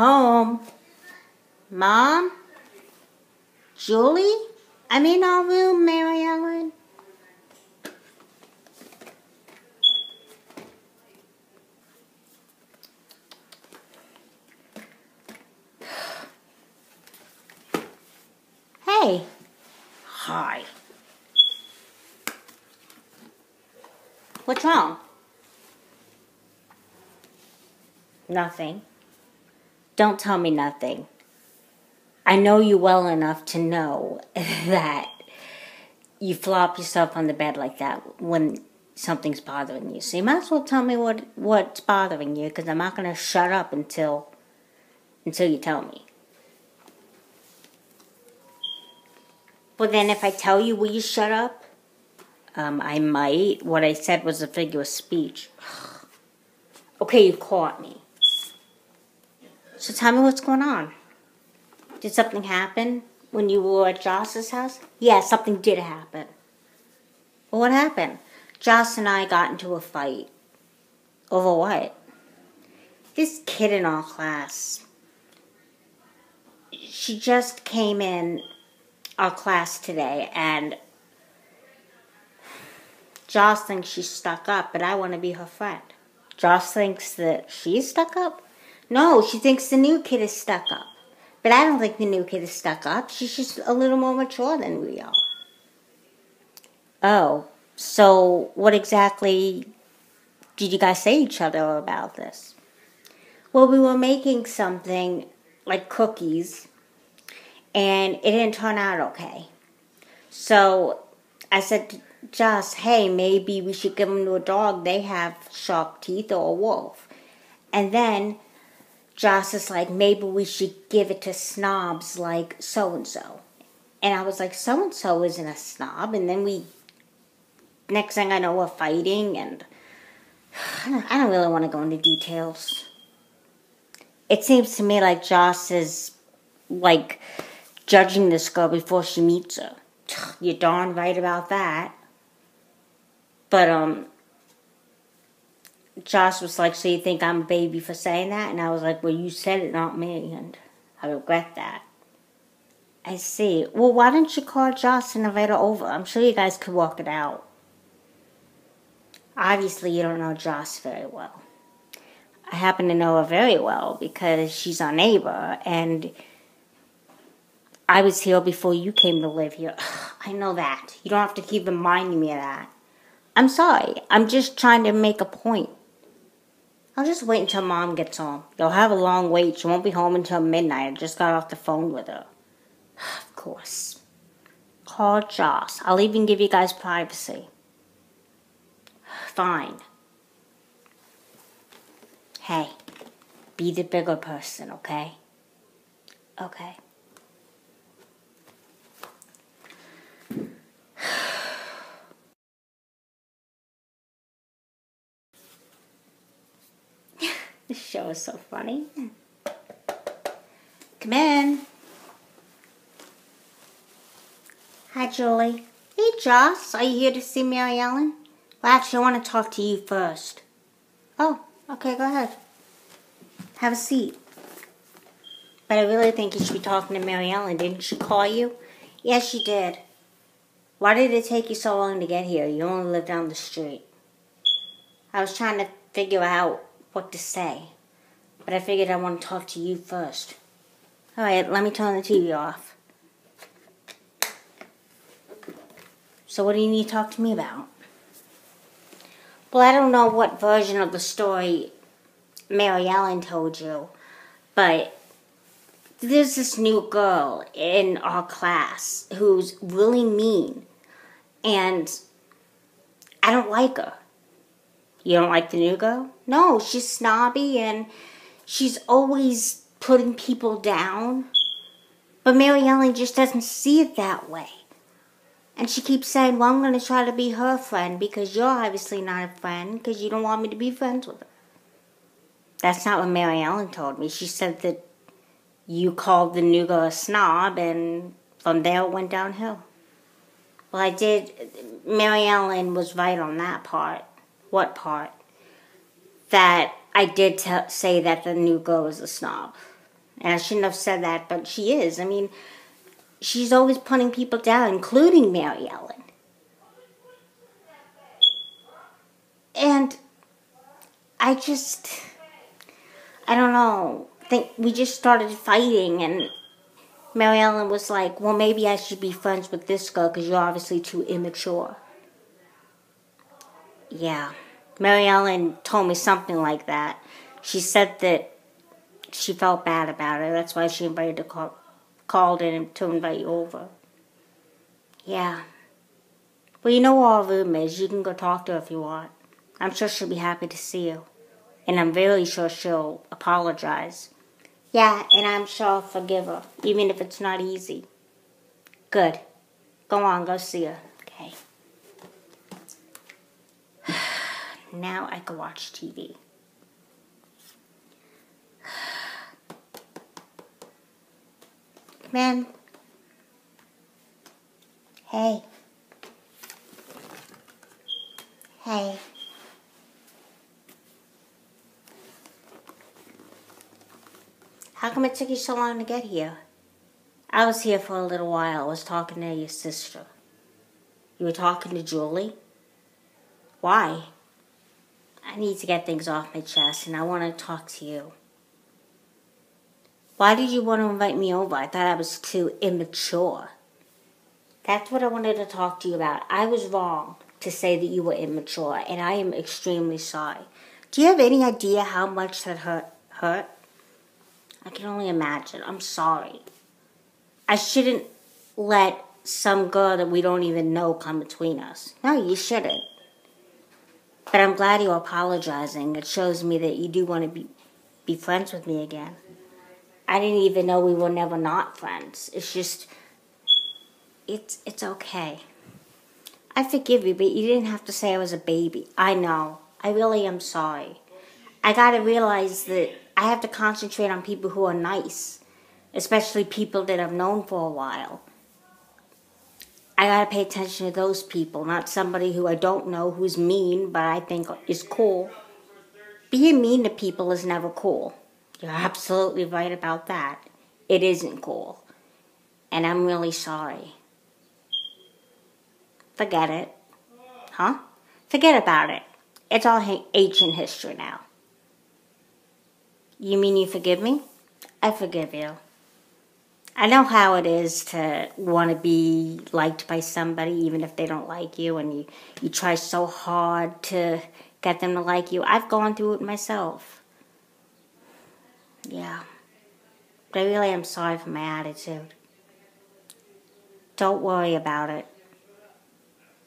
home. Mom? Julie? I'm in our room, Mary Ellen. Hey. Hi. What's wrong? Nothing. Don't tell me nothing. I know you well enough to know that you flop yourself on the bed like that when something's bothering you. So you might as well tell me what what's bothering you because I'm not going to shut up until until you tell me. Well, then if I tell you, will you shut up? Um, I might. What I said was a figure of speech. okay, you caught me. So tell me what's going on. Did something happen when you were at Joss's house? Yeah, something did happen. Well, what happened? Joss and I got into a fight. Over what? This kid in our class. She just came in our class today and Joss thinks she's stuck up, but I want to be her friend. Joss thinks that she's stuck up? No, she thinks the new kid is stuck up. But I don't think the new kid is stuck up. She's just a little more mature than we are. Oh, so what exactly did you guys say each other about this? Well, we were making something like cookies and it didn't turn out okay. So I said to Joss, hey, maybe we should give them to a dog. They have sharp teeth or a wolf. And then Joss is like, maybe we should give it to snobs like so and so. And I was like, so and so isn't a snob. And then we, next thing I know, we're fighting. And I don't, I don't really want to go into details. It seems to me like Joss is like judging this girl before she meets her. You're darn right about that. But, um, Joss was like, So you think I'm a baby for saying that? And I was like, Well, you said it, not me. And I regret that. I see. Well, why don't you call Joss and invite her over? I'm sure you guys could work it out. Obviously, you don't know Joss very well. I happen to know her very well because she's our neighbor, and I was here before you came to live here. I know that. You don't have to keep reminding me of that. I'm sorry. I'm just trying to make a point. I'll just wait until mom gets home. They'll have a long wait. She won't be home until midnight. I just got off the phone with her. Of course. Call Joss. I'll even give you guys privacy. Fine. Hey, be the bigger person, okay? Okay. This show is so funny. Come in. Hi, Julie. Hey, Joss. Are you here to see Mary Ellen? Well, actually, I want to talk to you first. Oh, okay, go ahead. Have a seat. But I really think you should be talking to Mary Ellen. Didn't she call you? Yes, she did. Why did it take you so long to get here? You only live down the street. I was trying to figure out what to say. But I figured I want to talk to you first. Alright, let me turn the TV off. So what do you need to talk to me about? Well, I don't know what version of the story Mary Ellen told you, but there's this new girl in our class who's really mean, and I don't like her. You don't like the new girl? No, she's snobby and she's always putting people down. But Mary Ellen just doesn't see it that way. And she keeps saying, well, I'm going to try to be her friend because you're obviously not a friend because you don't want me to be friends with her. That's not what Mary Ellen told me. She said that you called the new girl a snob and from there it went downhill. Well, I did. Mary Ellen was right on that part. What part? That I did t- say that the new girl was a snob. And I shouldn't have said that, but she is. I mean, she's always putting people down, including Mary Ellen. And I just, I don't know. I think we just started fighting, and Mary Ellen was like, "Well, maybe I should be friends with this girl because you're obviously too immature." Yeah, Mary Ellen told me something like that. She said that she felt bad about it. That's why she invited to call, called in to invite you over. Yeah. Well, you know where our room is. You can go talk to her if you want. I'm sure she'll be happy to see you. And I'm very sure she'll apologize. Yeah, and I'm sure I'll forgive her, even if it's not easy. Good. Go on, go see her. Okay. Now I can watch TV. Man. Hey. Hey. How come it took you so long to get here? I was here for a little while. I was talking to your sister. You were talking to Julie? Why? I need to get things off my chest and I want to talk to you. Why did you want to invite me over? I thought I was too immature. That's what I wanted to talk to you about. I was wrong to say that you were immature, and I am extremely sorry. Do you have any idea how much that hurt? Hurt? I can only imagine. I'm sorry. I shouldn't let some girl that we don't even know come between us. No, you shouldn't. But I'm glad you're apologizing. It shows me that you do want to be, be friends with me again. I didn't even know we were never not friends. It's just, it's it's okay. I forgive you, but you didn't have to say I was a baby. I know. I really am sorry. I gotta realize that I have to concentrate on people who are nice, especially people that I've known for a while. I gotta pay attention to those people, not somebody who I don't know who's mean, but I think is cool. Being mean to people is never cool. You're absolutely right about that. It isn't cool. And I'm really sorry. Forget it. Huh? Forget about it. It's all ancient history now. You mean you forgive me? I forgive you. I know how it is to want to be liked by somebody even if they don't like you and you, you try so hard to get them to like you. I've gone through it myself. Yeah. But I really am sorry for my attitude. Don't worry about it.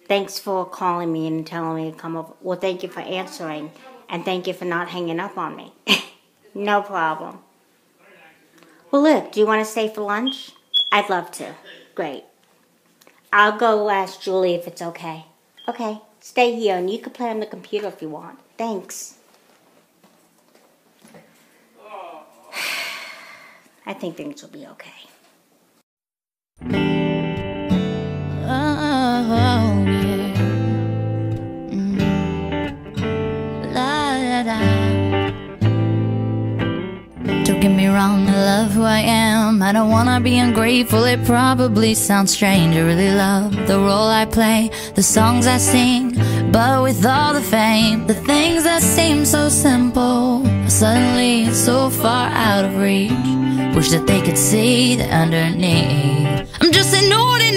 Thanks for calling me and telling me to come over. Well, thank you for answering, and thank you for not hanging up on me. no problem. Well, look, do you want to stay for lunch? I'd love to. Great. I'll go ask Julie if it's okay. Okay, stay here, and you can play on the computer if you want. Thanks. I think things will be okay. Get me wrong, I love who I am. I don't wanna be ungrateful, it probably sounds strange. I really love the role I play, the songs I sing. But with all the fame, the things that seem so simple, suddenly so far out of reach. Wish that they could see the underneath I'm just an ordinary